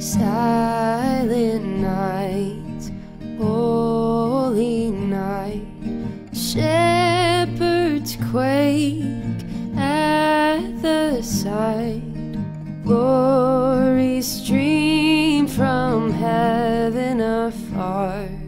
Silent night, holy night, shepherds quake at the sight. Glory stream from heaven afar.